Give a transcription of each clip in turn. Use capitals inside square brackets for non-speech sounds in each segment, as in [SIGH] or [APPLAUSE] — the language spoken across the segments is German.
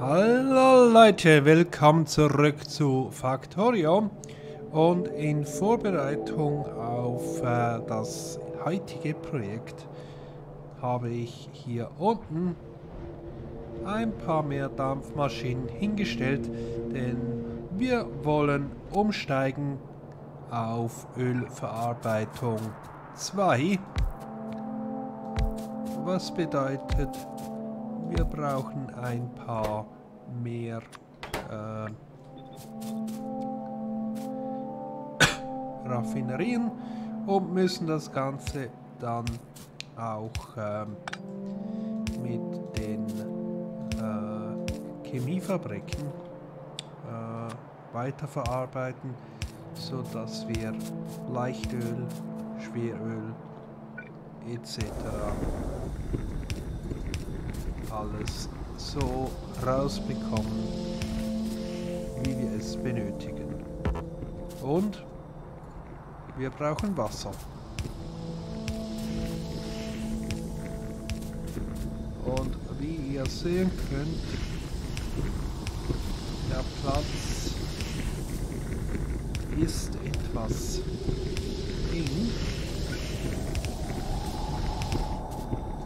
Hallo Leute, willkommen zurück zu Factorio. Und in Vorbereitung auf äh, das heutige Projekt habe ich hier unten ein paar mehr Dampfmaschinen hingestellt, denn wir wollen umsteigen auf Ölverarbeitung 2, was bedeutet, wir brauchen ein paar mehr äh, [COUGHS] Raffinerien und müssen das Ganze dann auch ähm, mit den äh, Chemiefabriken äh, weiterverarbeiten, sodass wir Leichtöl, Schweröl etc. alles so rausbekommen, wie wir es benötigen. Und wir brauchen Wasser. Und wie ihr sehen könnt, der Platz ist etwas eng.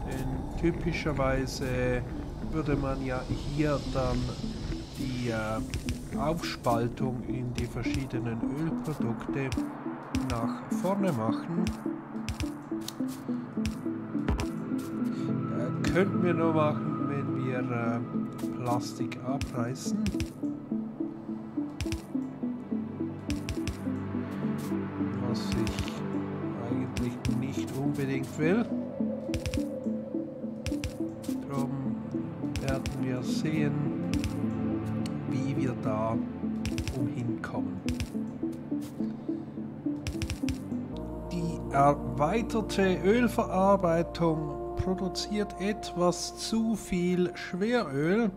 Denn typischerweise würde man ja hier dann die äh, Aufspaltung in die verschiedenen Ölprodukte nach vorne machen. Äh, könnten wir nur machen, wenn wir äh, Plastik abreißen. Was ich eigentlich nicht unbedingt will. Sehen, wie wir da umhin kommen. Die erweiterte Ölverarbeitung produziert etwas zu viel Schweröl.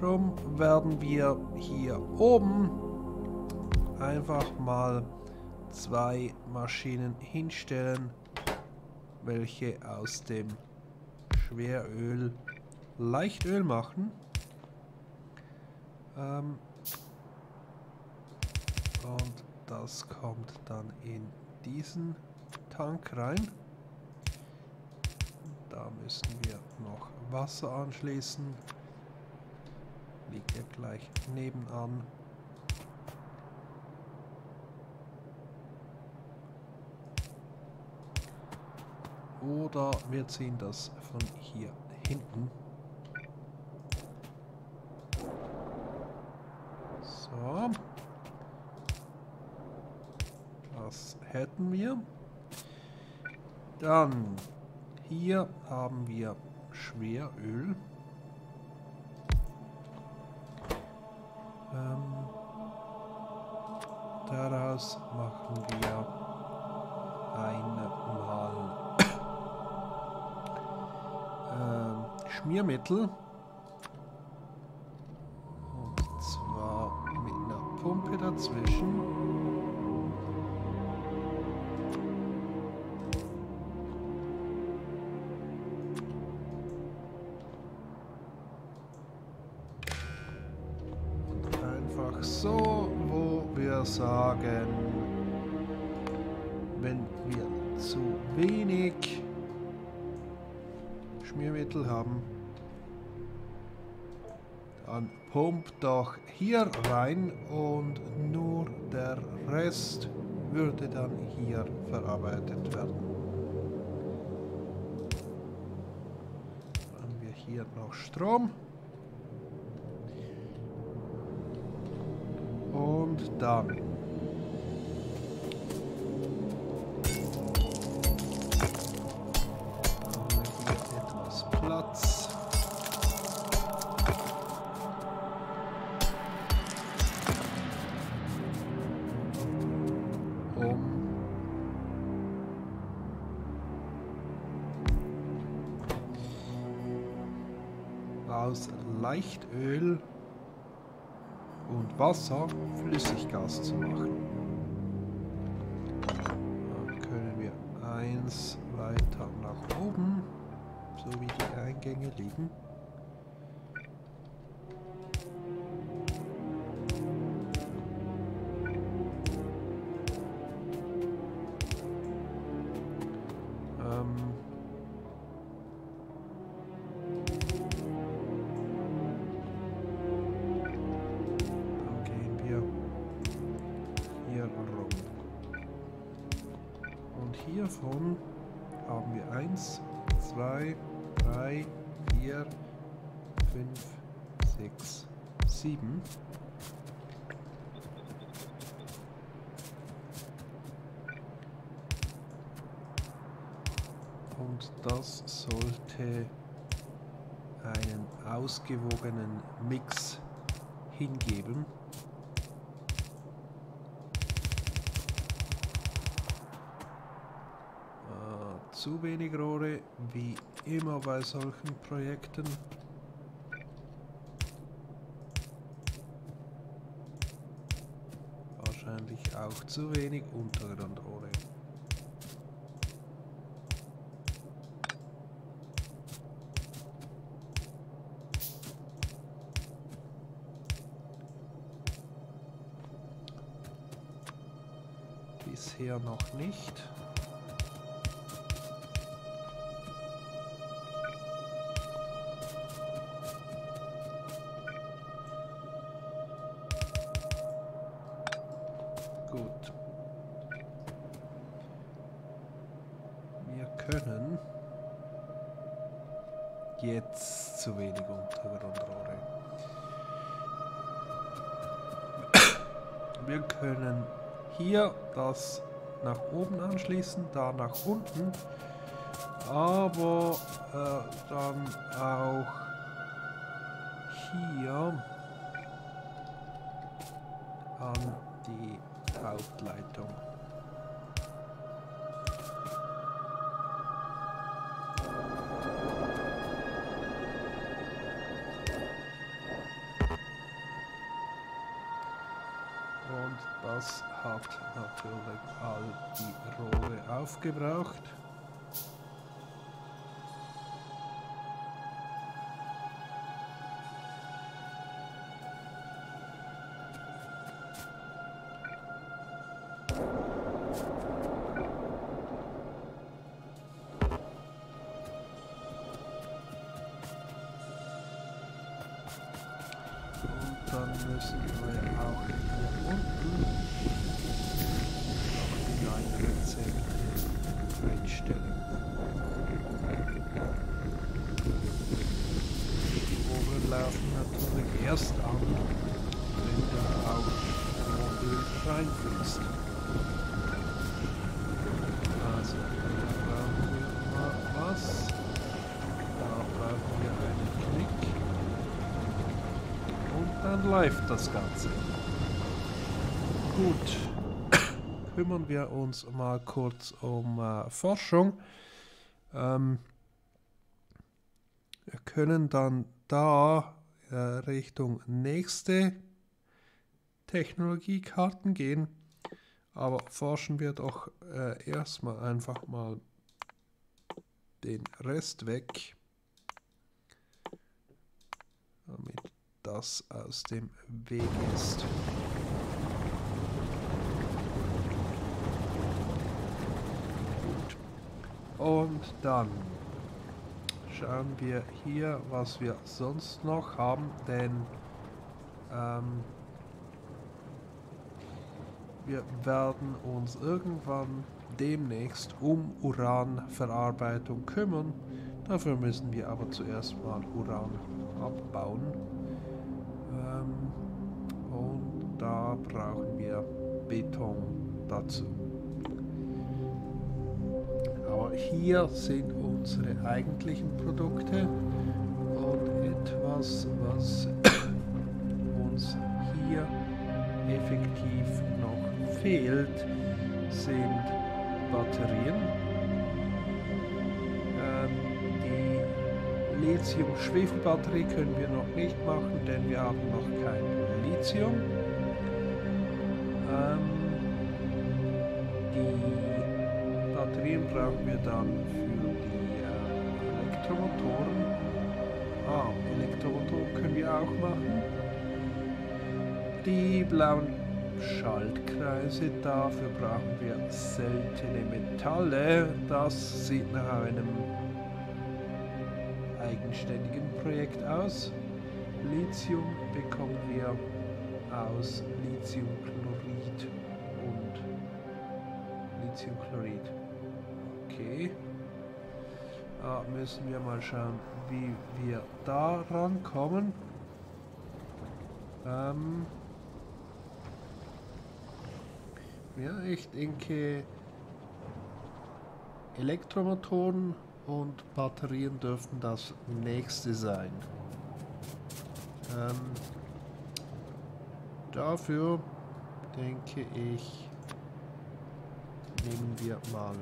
Darum werden wir hier oben einfach mal zwei Maschinen hinstellen, welche aus dem Schweröl Leichtöl machen. Ähm und das kommt dann in diesen Tank rein. Da müssen wir noch Wasser anschließen. Liegt ja gleich nebenan. Oder wir ziehen das von hier hinten. Das hätten wir. Dann hier haben wir Schweröl. Ähm, daraus machen wir einmal [COUGHS] ähm, Schmiermittel. Dazwischen. einfach so, wo wir sagen, wenn wir zu wenig Schmiermittel haben, dann pumpt doch hier rein und nur der Rest würde dann hier verarbeitet werden. Haben wir hier noch Strom. Und dann. Aus Leichtöl und Wasser Flüssiggas zu machen. Hiervon haben wir 1, 2, 3, 4, 5, 6, 7. Und das sollte einen ausgewogenen Mix hingeben. Äh, zu wenig Rohre, wie immer bei solchen Projekten. Wahrscheinlich auch zu wenig Untergrundrohre. Bisher noch nicht. Das nach oben anschließen, da nach unten, aber äh, dann auch hier an die Hauptleitung. Aufgebraucht. Dann müssen wir auch hier unten noch die Leinrezepte einstellen. Die Rohre laufen natürlich erst an, wenn dann auch Rohöl reinfließt. Also, da brauchen wir mal was. Da brauchen wir einen Knick. Und dann läuft das Ganze. Gut. Kümmern wir uns mal kurz um äh, Forschung. Ähm, wir können dann da äh, Richtung nächste Technologiekarten gehen. Aber forschen wir doch äh, erstmal einfach mal den Rest weg. Damit das aus dem Weg ist. Und dann schauen wir hier, was wir sonst noch haben, denn ähm, wir werden uns irgendwann demnächst um Uranverarbeitung kümmern. Dafür müssen wir aber zuerst mal Uran abbauen. Ähm, und da brauchen wir Beton dazu. Hier sind unsere eigentlichen Produkte und etwas, was [COUGHS] uns hier effektiv noch fehlt, sind Batterien. Ähm, die Lithium-Schwefelbatterie können wir noch nicht machen, denn wir haben noch kein Lithium. Batterien brauchen wir dann für die äh, Elektromotoren. Ah, Elektromotoren können wir auch machen. Die blauen Schaltkreise, dafür brauchen wir seltene Metalle. Das sieht nach einem eigenständigen Projekt aus. Lithium bekommen wir aus Lithiumchlorid und Lithiumchlorid. Okay. Da müssen wir mal schauen, wie wir da rankommen. Ähm ja, ich denke, Elektromotoren und Batterien dürften das nächste sein. Ähm, dafür denke ich, nehmen wir mal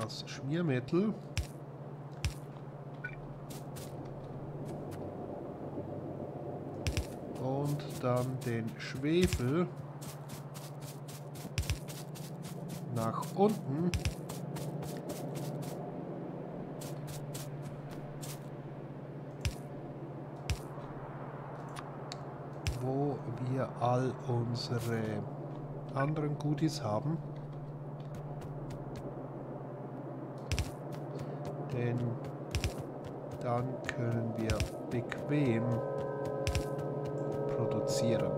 das Schmiermittel. Und dann den Schwefel nach unten. Wo wir all unsere anderen Goodies haben. Denn dann können wir bequem produzieren.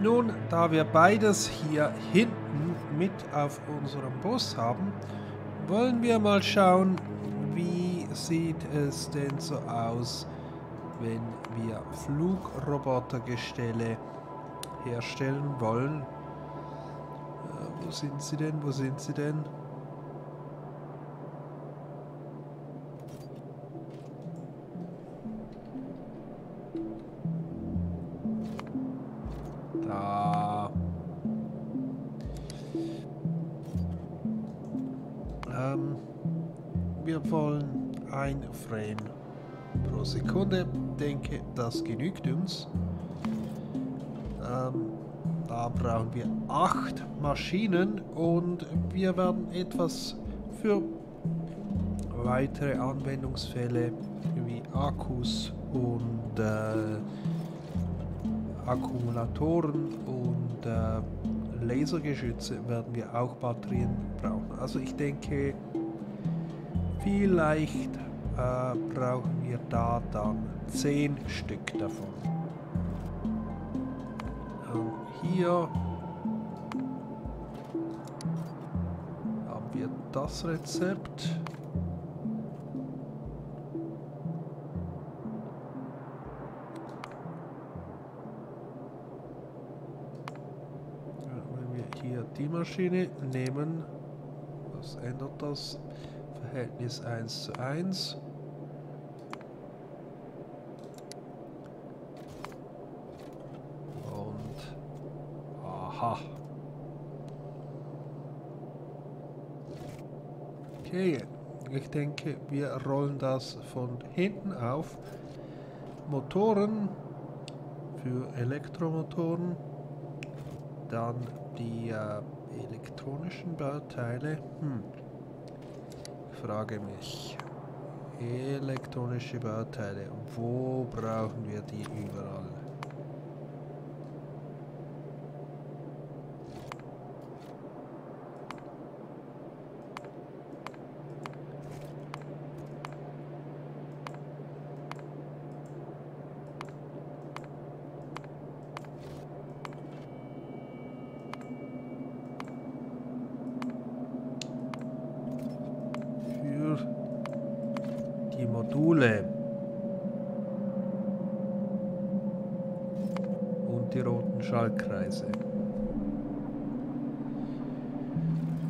Nun, da wir beides hier hinten mit auf unserem Bus haben, wollen wir mal schauen, wie sieht es denn so aus, wenn wir Flugrobotergestelle herstellen wollen. Äh, wo sind sie denn? Wo sind sie denn? Frame pro Sekunde. Denke, das genügt uns. Ähm, da brauchen wir acht Maschinen und wir werden etwas für weitere Anwendungsfälle wie Akkus und äh, Akkumulatoren und äh, Lasergeschütze werden wir auch Batterien brauchen. Also ich denke, vielleicht äh, brauchen wir da dann 10 Stück davon. Und hier haben wir das Rezept. Wenn wir hier die Maschine nehmen, was ändert das? Verhältnis 1 zu 1. Und aha. Okay, ich denke, wir rollen das von hinten auf. Motoren für Elektromotoren, dann die äh, elektronischen Bauteile. Hm frage mich, elektronische Bauteile, wo brauchen wir die überall? Module. Und die roten Schaltkreise.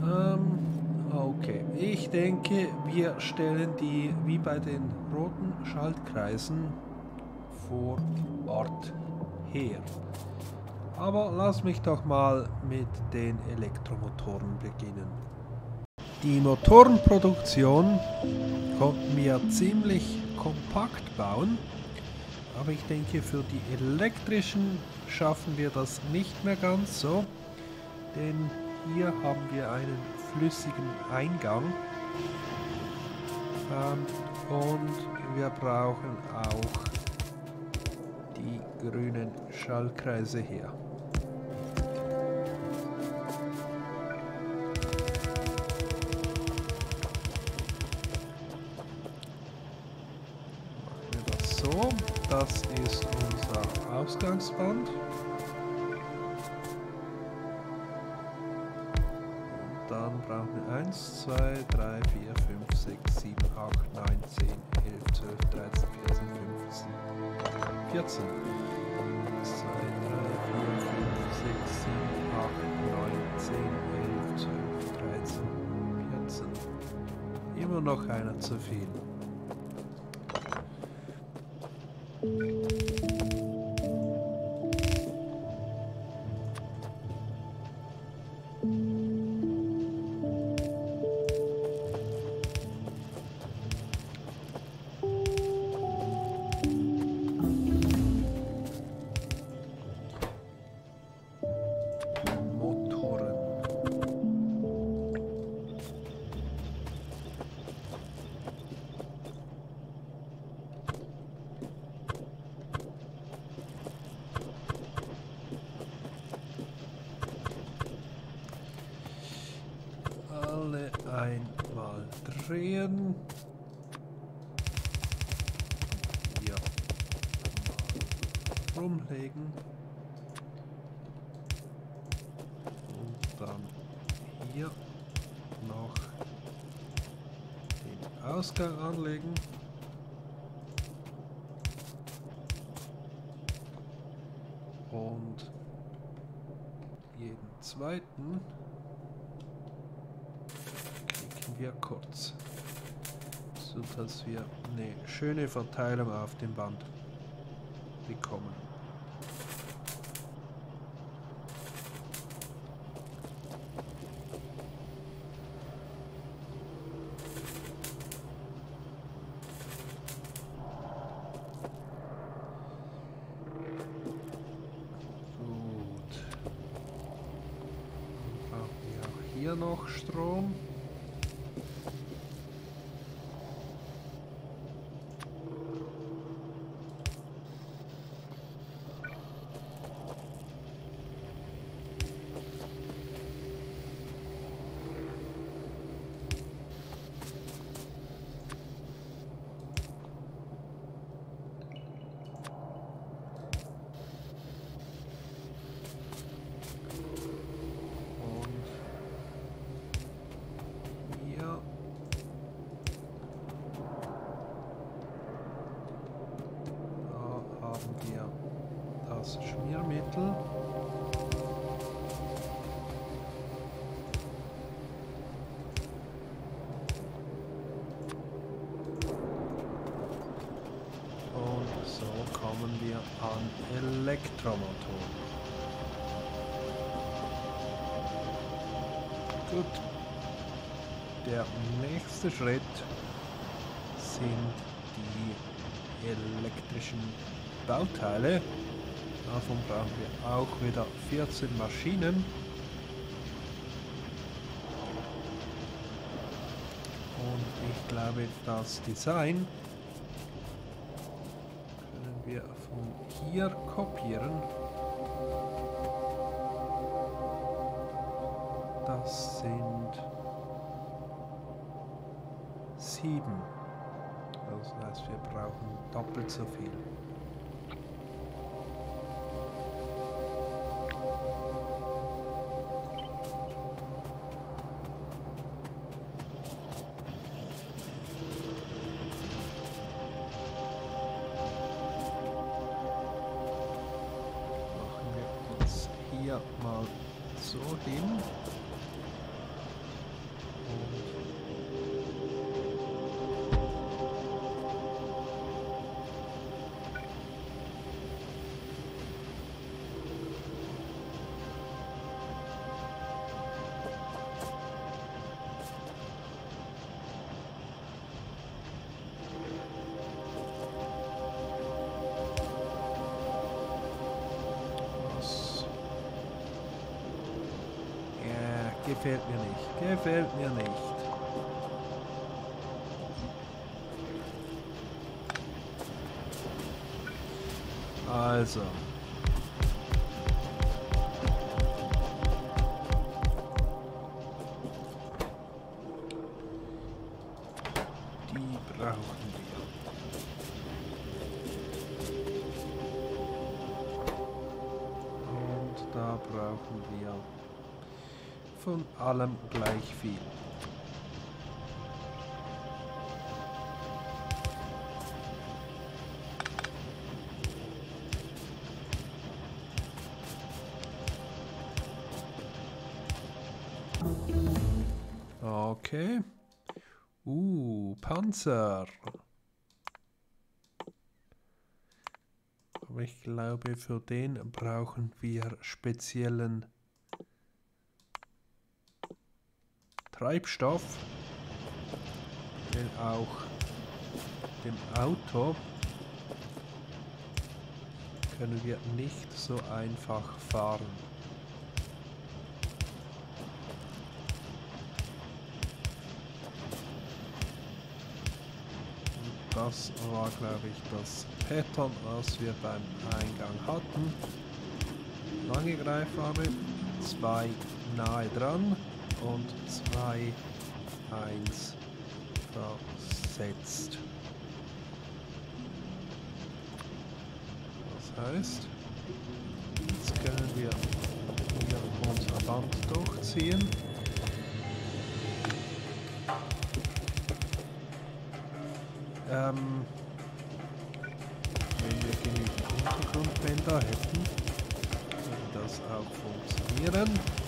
Ähm, okay. Ich denke, wir stellen die wie bei den roten Schaltkreisen vor Ort her. Aber lass mich doch mal mit den Elektromotoren beginnen. Die Motorenproduktion konnten wir ziemlich kompakt bauen, aber ich denke für die elektrischen schaffen wir das nicht mehr ganz so, denn hier haben wir einen flüssigen Eingang ähm, und wir brauchen auch die grünen Schallkreise hier. So, das ist unser Ausgangsband. Dann brauchen wir 1, 2, 3, 4, 5, 6, 7, 8, 9, 10, 11, 12, 13, 14, 15, 14. 1, 2, 3, 4, 5, 6, 7, 8, 9, 10, 11, 12, 13, 14. Immer noch einer zu viel. Mal rumlegen. Und dann hier noch den Ausgang anlegen. Und jeden zweiten klicken wir kurz, sodass wir eine schöne Verteilung auf dem Band bekommen. Gut. Dann brauchen wir auch hier noch Strom. Und hier da haben wir das Schmiermittel. Und so kommen wir an Elektromotoren. Gut. Der nächste Schritt sind die elektrischen Bauteile. Davon brauchen wir auch wieder 14 Maschinen. Und ich glaube, das Design können wir von hier kopieren. Das sind sieben. Das heißt, wir brauchen doppelt so viel. So hin. Gefällt mir nicht. Gefällt mir nicht. Also. Uh, Panzer. Aber ich glaube, für den brauchen wir speziellen Treibstoff. Denn auch dem Auto können wir nicht so einfach fahren. Das war, glaube ich, das Pattern, was wir beim Eingang hatten. Lange Greifarme, zwei nahe dran und zwei eins versetzt. Das heißt, jetzt können wir hier unser Band durchziehen. Ähm, wenn wir genügend Untergrundbänder hätten, würde das auch funktionieren.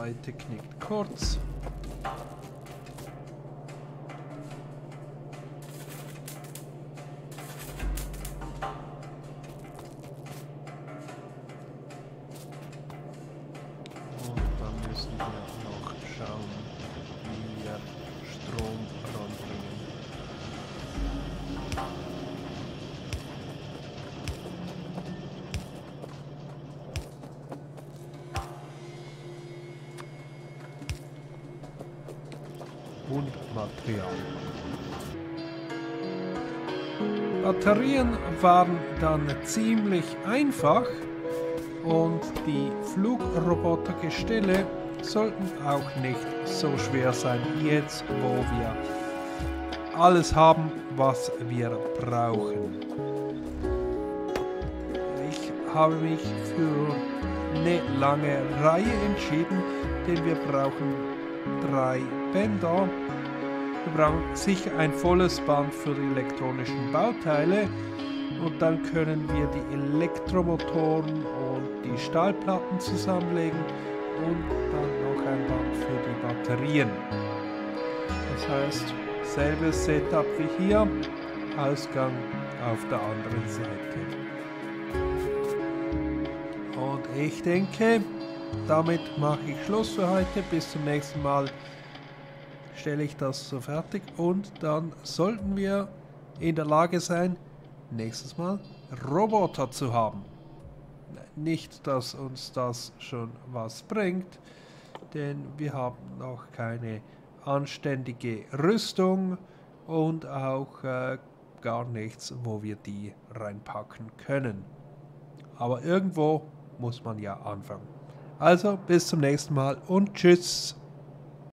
zwei Technikkorts. Kurz. Material. Batterien waren dann ziemlich einfach und die Flugrobotergestelle sollten auch nicht so schwer sein, jetzt wo wir alles haben, was wir brauchen. Ich habe mich für eine lange Reihe entschieden, denn wir brauchen drei Bänder wir brauchen sicher ein volles Band für die elektronischen Bauteile und dann können wir die Elektromotoren und die Stahlplatten zusammenlegen und dann noch ein Band für die Batterien. Das heißt, selbes Setup wie hier, Ausgang auf der anderen Seite. Und ich denke, damit mache ich Schluss für heute. Bis zum nächsten Mal stelle ich das so fertig und dann sollten wir in der Lage sein, nächstes Mal Roboter zu haben. Nicht, dass uns das schon was bringt, denn wir haben noch keine anständige Rüstung und auch äh, gar nichts, wo wir die reinpacken können. Aber irgendwo muss man ja anfangen. Also bis zum nächsten Mal und tschüss.